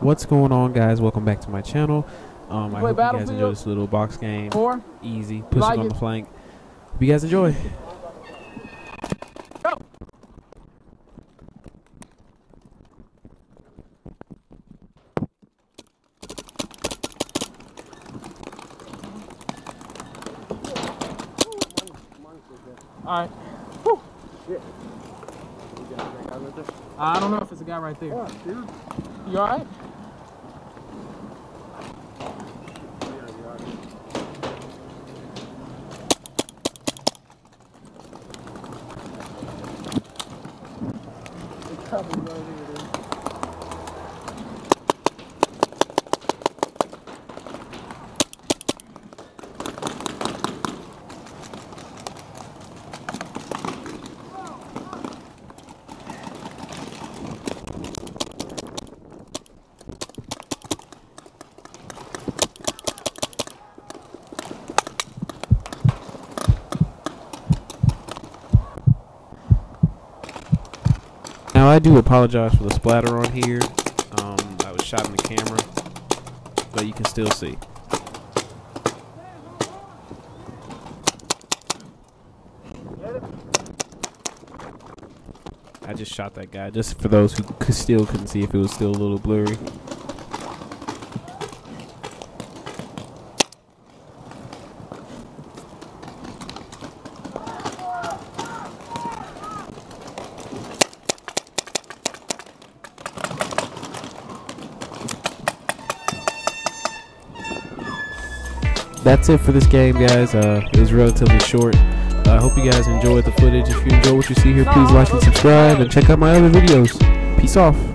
What's going on, guys? Welcome back to my channel. Um, I hope you guys enjoy this little box game. Four. Easy, pushing like on it? the flank. Hope you guys enjoy. All right. Whew. I don't know if it's a guy right there. You all right? Tabii böyle. I do apologize for the splatter on here. Um, I was shot in the camera, but you can still see. I just shot that guy just for those who still couldn't see if it was still a little blurry. That's it for this game, guys. Uh, it was relatively short. Uh, I hope you guys enjoyed the footage. If you enjoy what you see here, please like and subscribe and check out my other videos. Peace off.